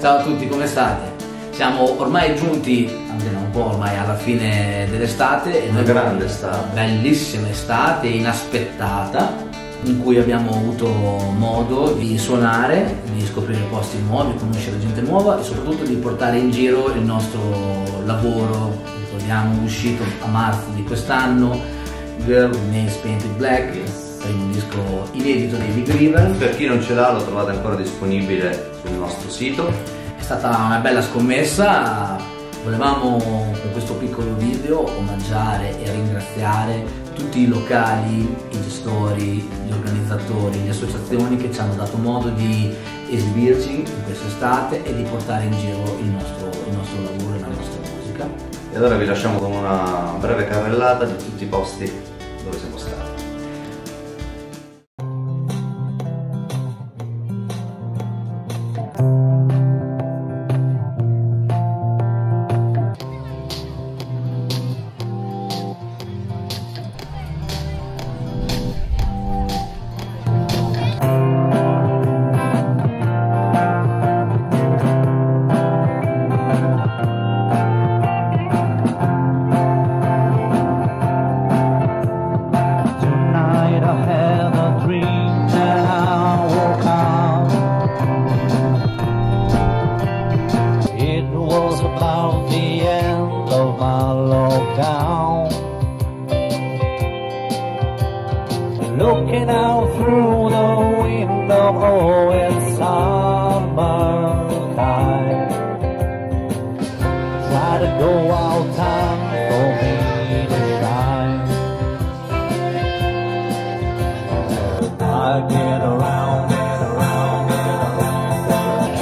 Ciao a tutti, come state? Siamo ormai giunti, almeno un po' ormai alla fine dell'estate. Una grande estate. Bellissima estate, inaspettata, in cui abbiamo avuto modo di suonare, di scoprire posti nuovi, conoscere gente nuova e soprattutto di portare in giro il nostro lavoro. Ricordiamo uscito a marzo di quest'anno, Girl Nails Painted Black, primo disco inedito di Big River. Per chi non ce l'ha lo trovate ancora disponibile sul nostro sito è stata una bella scommessa, volevamo con questo piccolo video omaggiare e ringraziare tutti i locali, i gestori, gli organizzatori, le associazioni che ci hanno dato modo di esibirci in quest'estate e di portare in giro il nostro, il nostro lavoro e la nostra musica. E allora vi lasciamo con una breve carrellata di tutti i posti dove siamo stati. Looking out through the window, oh, it's summertime. Try to go out time for me to shine. I get around, around, around.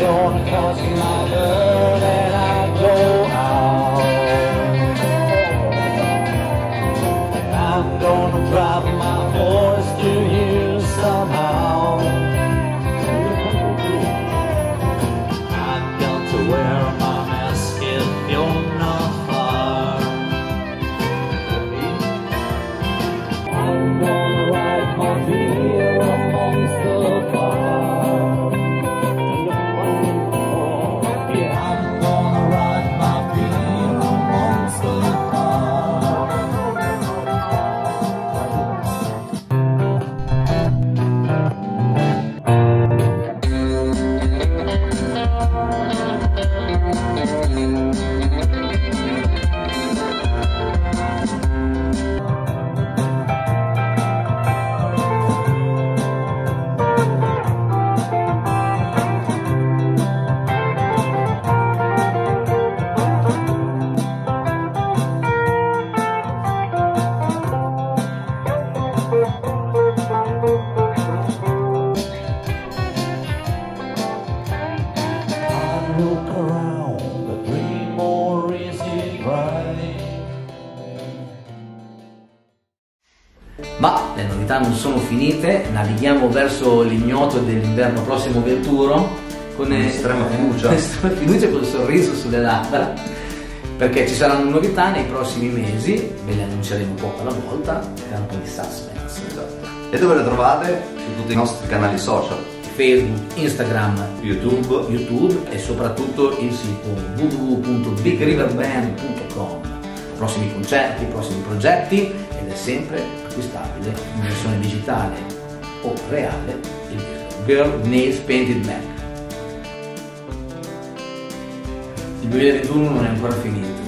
Gonna catch my and I go out. I'm gonna drive my after Ma le novità non sono finite, navighiamo verso l'ignoto dell'inverno prossimo venturo con Con estrema fiducia. con estrema fiducia e col sorriso sulle labbra, perché ci saranno novità nei prossimi mesi, ve le annunceremo poco alla volta, per un po' di suspense. E dove le trovate? Su tutti i nostri canali social, Facebook, Instagram, YouTube. YouTube e soprattutto il sito www.bigriverband.com. Prossimi concerti, prossimi progetti ed è sempre acquistabile in versione digitale o reale il Girl Nails Painted Black. Il 2021 non è ancora finito,